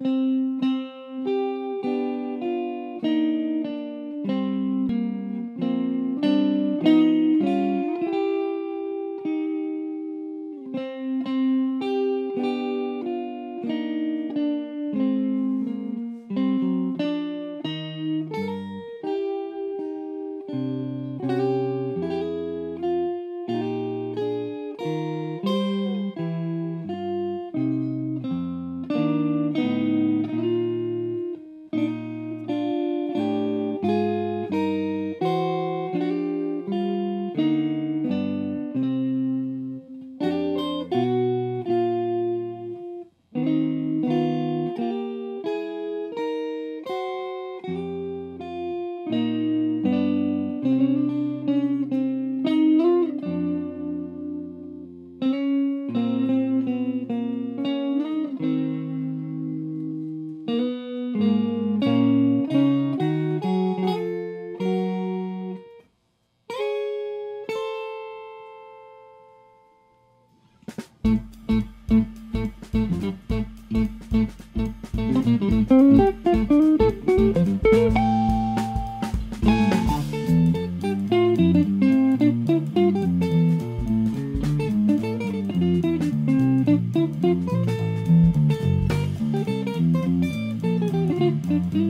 Música Thank Mm-hmm.